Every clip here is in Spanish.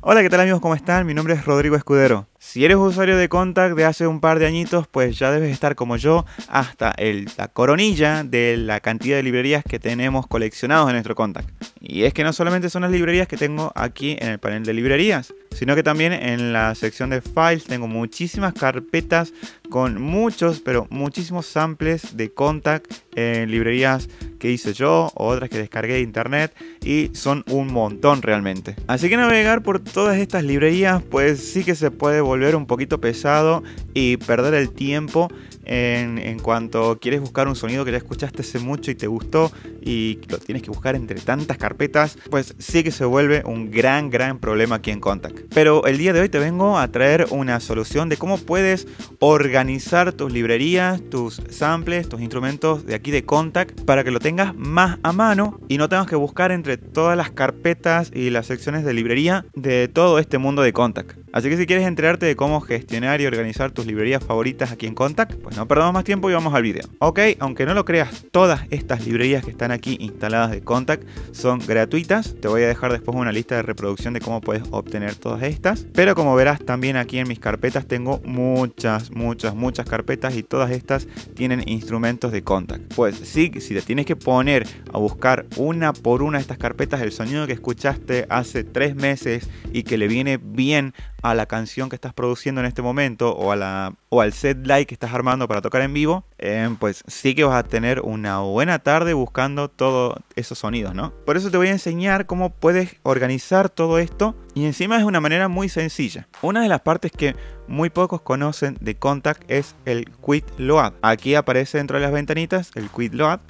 Hola, ¿qué tal amigos? ¿Cómo están? Mi nombre es Rodrigo Escudero. Si eres usuario de Contact de hace un par de añitos, pues ya debes estar como yo hasta el, la coronilla de la cantidad de librerías que tenemos coleccionados en nuestro Contact. Y es que no solamente son las librerías que tengo aquí en el panel de librerías, sino que también en la sección de files tengo muchísimas carpetas con muchos, pero muchísimos samples de Contact en librerías que hice yo o otras que descargué de internet y son un montón realmente. Así que navegar por todas estas librerías pues sí que se puede volver un poquito pesado y perder el tiempo en, cuanto quieres buscar un sonido que ya escuchaste hace mucho y te gustó y lo tienes que buscar entre tantas carpetas, pues sí que se vuelve un gran, gran problema aquí en Contact. Pero el día de hoy te vengo a traer una solución de cómo puedes organizar tus librerías, tus samples, tus instrumentos de aquí de Contact para que lo tengas más a mano y no tengas que buscar entre todas las carpetas y las secciones de librería de todo este mundo de Contact. Así que si quieres enterarte de cómo gestionar y organizar tus librerías favoritas aquí en Contact, pues no perdamos más tiempo y vamos al video. Ok, aunque no lo creas, todas estas librerías que están aquí instaladas de Contact son gratuitas. Te voy a dejar después una lista de reproducción de cómo puedes obtener todas estas. Pero como verás también aquí en mis carpetas tengo muchas, muchas, muchas carpetas y todas estas tienen instrumentos de Contact. Pues sí, si te tienes que poner a buscar una por una de estas carpetas el sonido que escuchaste hace tres meses y que le viene bien a la canción que estás produciendo en este momento o, a la, o al set light que estás armando para tocar en vivo, eh, pues sí que vas a tener una buena tarde buscando todos esos sonidos, ¿no? Por eso te voy a enseñar cómo puedes organizar todo esto y encima es una manera muy sencilla. Una de las partes que muy pocos conocen de Contact es el Quit Load. Aquí aparece dentro de las ventanitas el Quit Load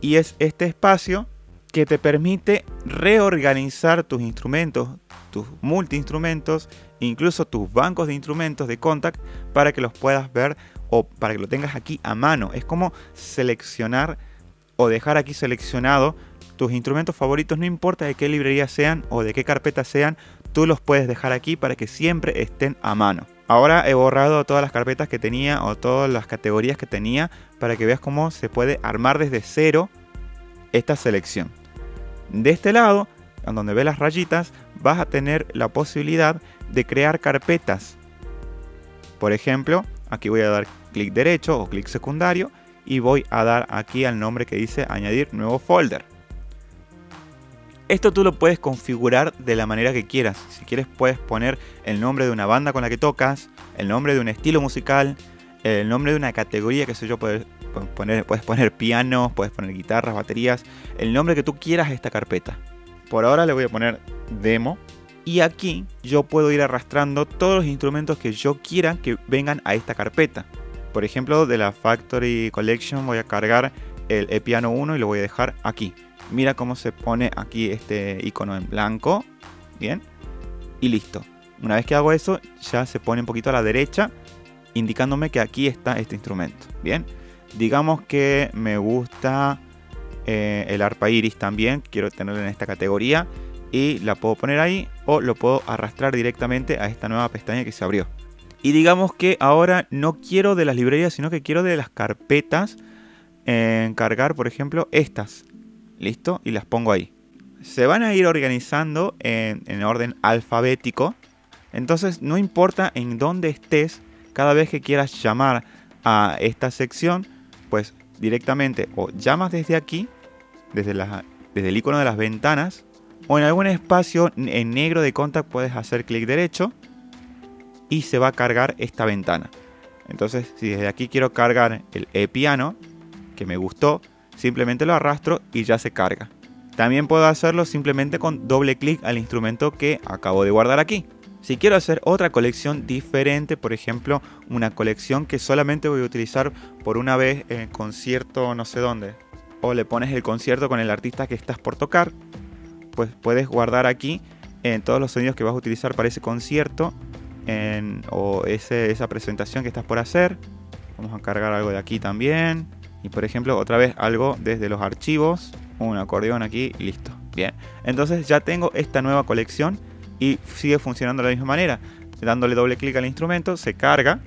y es este espacio que te permite reorganizar tus instrumentos, tus multi-instrumentos, incluso tus bancos de instrumentos de Contact para que los puedas ver o para que lo tengas aquí a mano. Es como seleccionar o dejar aquí seleccionado tus instrumentos favoritos, no importa de qué librería sean o de qué carpeta sean, tú los puedes dejar aquí para que siempre estén a mano. Ahora he borrado todas las carpetas que tenía o todas las categorías que tenía para que veas cómo se puede armar desde cero esta selección. De este lado, en donde ves las rayitas, vas a tener la posibilidad de crear carpetas. Por ejemplo, aquí voy a dar clic derecho o clic secundario y voy a dar aquí al nombre que dice añadir nuevo folder. Esto tú lo puedes configurar de la manera que quieras. Si quieres puedes poner el nombre de una banda con la que tocas, el nombre de un estilo musical, el nombre de una categoría, que sé yo, puedes poner, puedes poner pianos, puedes poner guitarras, baterías, el nombre que tú quieras a esta carpeta. Por ahora le voy a poner demo y aquí yo puedo ir arrastrando todos los instrumentos que yo quiera que vengan a esta carpeta. Por ejemplo, de la Factory Collection voy a cargar el e piano 1 y lo voy a dejar aquí. Mira cómo se pone aquí este icono en blanco. Bien. Y listo. Una vez que hago eso, ya se pone un poquito a la derecha, indicándome que aquí está este instrumento. Bien. Digamos que me gusta eh, el arpa iris también. Quiero tenerlo en esta categoría. Y la puedo poner ahí o lo puedo arrastrar directamente a esta nueva pestaña que se abrió. Y digamos que ahora no quiero de las librerías, sino que quiero de las carpetas en cargar, por ejemplo, estas. ¿Listo? Y las pongo ahí. Se van a ir organizando en, en orden alfabético. Entonces no importa en dónde estés, cada vez que quieras llamar a esta sección, pues directamente o llamas desde aquí, desde, la, desde el icono de las ventanas, o en algún espacio en negro de contact puedes hacer clic derecho y se va a cargar esta ventana. Entonces, si desde aquí quiero cargar el e-piano, que me gustó, simplemente lo arrastro y ya se carga. También puedo hacerlo simplemente con doble clic al instrumento que acabo de guardar aquí. Si quiero hacer otra colección diferente, por ejemplo, una colección que solamente voy a utilizar por una vez en concierto no sé dónde, o le pones el concierto con el artista que estás por tocar, pues puedes guardar aquí en todos los sonidos que vas a utilizar para ese concierto o esa presentación que estás por hacer. Vamos a cargar algo de aquí también. Y por ejemplo, otra vez algo desde los archivos. Un acordeón aquí y listo. Bien. Entonces ya tengo esta nueva colección y sigue funcionando de la misma manera. Dándole doble clic al instrumento, se carga.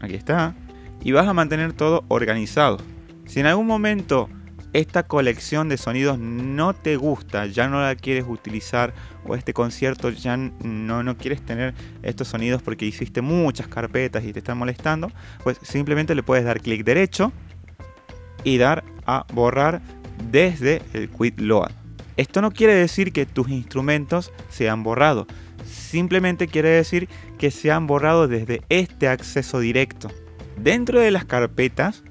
Aquí está. Y vas a mantener todo organizado. Si en algún momento esta colección de sonidos no te gusta, ya no la quieres utilizar o este concierto ya no, no quieres tener estos sonidos porque hiciste muchas carpetas y te están molestando, pues simplemente le puedes dar clic derecho y dar a borrar desde el Quit Load. Esto no quiere decir que tus instrumentos se han borrado, simplemente quiere decir que se han borrado desde este acceso directo. Dentro de las carpetas,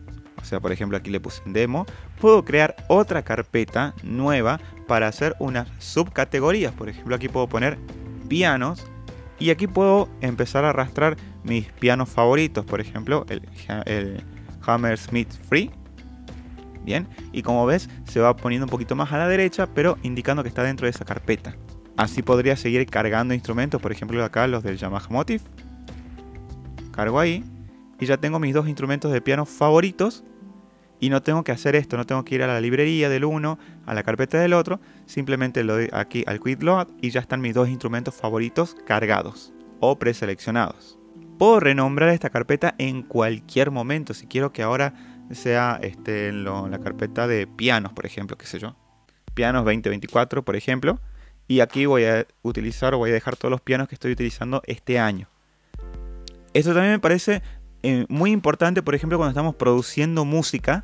o sea, por ejemplo aquí le puse demo, puedo crear otra carpeta nueva para hacer unas subcategorías. Por ejemplo, aquí puedo poner pianos y aquí puedo empezar a arrastrar mis pianos favoritos. Por ejemplo, el, el Hammersmith Free. Bien, y como ves, se va poniendo un poquito más a la derecha, pero indicando que está dentro de esa carpeta. Así podría seguir cargando instrumentos, por ejemplo, acá los del Yamaha Motive. Cargo ahí y ya tengo mis dos instrumentos de piano favoritos y no tengo que hacer esto, no tengo que ir a la librería del uno, a la carpeta del otro, simplemente lo doy aquí al Quit Load y ya están mis dos instrumentos favoritos cargados o preseleccionados. Puedo renombrar esta carpeta en cualquier momento, si quiero que ahora sea este, en, la carpeta de pianos, por ejemplo, qué sé yo. Pianos 2024, por ejemplo. Y aquí voy a utilizar o voy a dejar todos los pianos que estoy utilizando este año. Esto también me parece eh, muy importante, por ejemplo, cuando estamos produciendo música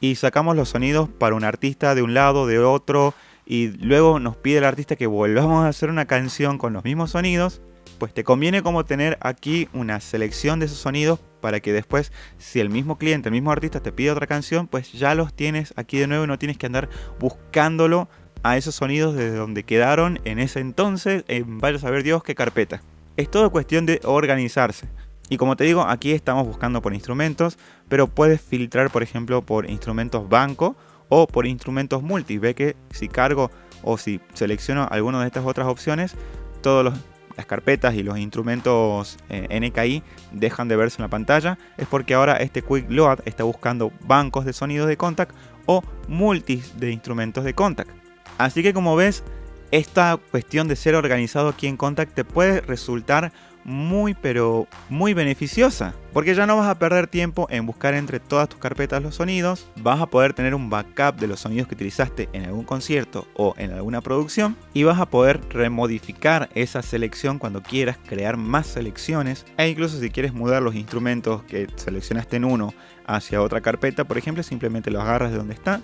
y sacamos los sonidos para un artista de un lado, de otro, y luego nos pide el artista que volvamos a hacer una canción con los mismos sonidos, pues te conviene como tener aquí una selección de esos sonidos para que después, si el mismo cliente, el mismo artista te pide otra canción, pues ya los tienes aquí de nuevo y no tienes que andar buscándolo a esos sonidos desde donde quedaron en ese entonces, en vaya a saber Dios qué carpeta. Es todo cuestión de organizarse. Y como te digo, aquí estamos buscando por instrumentos, pero puedes filtrar, por ejemplo, por instrumentos banco o por instrumentos multi. Ve que si cargo o si selecciono alguna de estas otras opciones, todas las carpetas y los instrumentos eh, NKI dejan de verse en la pantalla. Es porque ahora este Quick Load está buscando bancos de sonidos de Contact o multis de instrumentos de Contact. Así que como ves, esta cuestión de ser organizado aquí en Contact te puede resultar muy pero muy beneficiosa. Porque ya no vas a perder tiempo en buscar entre todas tus carpetas los sonidos, vas a poder tener un backup de los sonidos que utilizaste en algún concierto o en alguna producción. Y vas a poder remodificar esa selección cuando quieras crear más selecciones. E incluso si quieres mudar los instrumentos que seleccionaste en uno hacia otra carpeta, por ejemplo, simplemente los agarras de donde está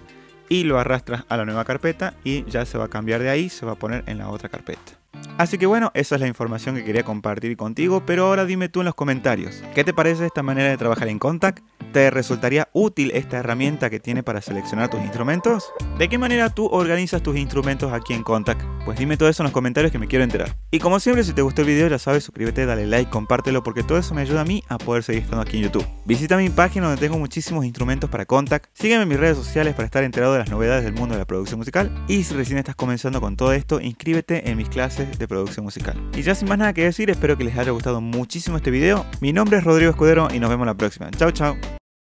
y lo arrastras a la nueva carpeta y ya se va a cambiar de ahí, se va a poner en la otra carpeta. Así que bueno, esa es la información que quería compartir contigo, pero ahora dime tú en los comentarios, ¿qué te parece esta manera de trabajar en Contact? ¿Te resultaría útil esta herramienta que tiene para seleccionar tus instrumentos? ¿De qué manera tú organizas tus instrumentos aquí en Contact? Pues dime todo eso en los comentarios que me quiero enterar. Y como siempre, si te gustó el video, ya sabes, suscríbete, dale like, compártelo, porque todo eso me ayuda a mí a poder seguir estando aquí en YouTube. Visita mi página donde tengo muchísimos instrumentos para Contact. Sígueme en mis redes sociales para estar enterado de las novedades del mundo de la producción musical. Y si recién estás comenzando con todo esto, inscríbete en mis clases de producción musical. Y ya sin más nada que decir, espero que les haya gustado muchísimo este video. Mi nombre es Rodrigo Escudero y nos vemos la próxima. Chao, chao.